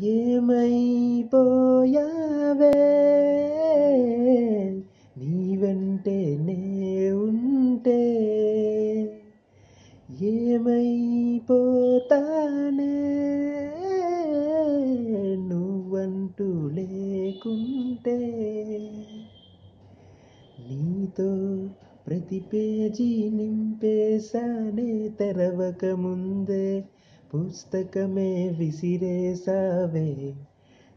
ఏమైపోయావే నీ వెంటే నే ఉంటే ఏమైపోతానే? నువ్వంటూ లేకుంటే నీతో ప్రతి పేజీ నింపేశానే తెరవక ముందే పుస్తకమే విసిరేసావే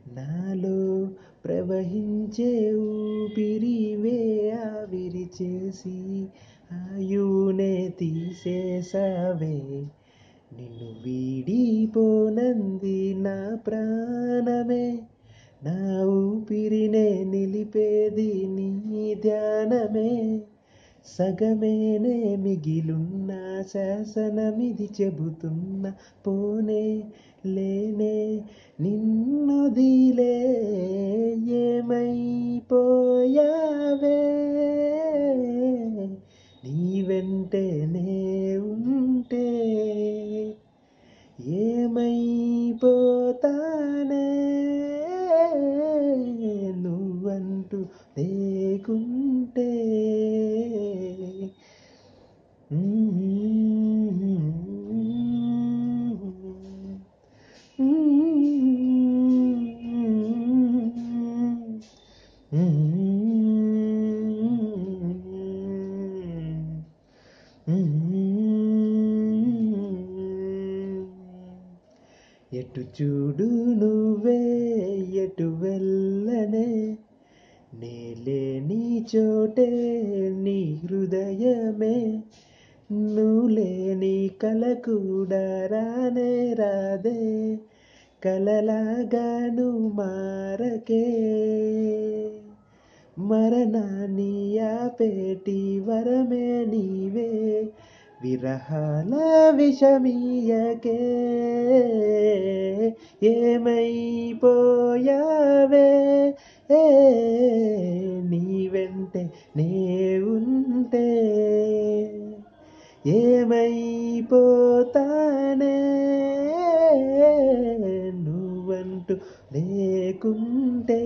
నాలో ప్రవహించే ఊపిరివే ఆవిరి చేసి ఆయునే తీసేసావే నిన్ను వీడిపోనంది నా ప్రాణమే. నా ఊపిరినే నిలిపేది నీ ధ్యానమే. సగమేనే మిగిలున్న శాసనమిది చెబుతున్న పోనే లేనే నిన్నుదిలే ఏమై ఎటు చూడు నువ్వే ఎటు వెళ్ళనే? నేలే నీ చోటే నీ హృదయమే. నువ్వులేని కల కూడా రానే రాదే. కలలాగాను మారకే. మరణానియా పేటి వరమే నీవే. విరహాల విషమీయకే. ఏమైపోయావే? నీ వెంటే నే ఉంటే. ఏమైపోతానే? నువ్వంటూ లేకుంటే.